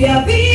propia vida.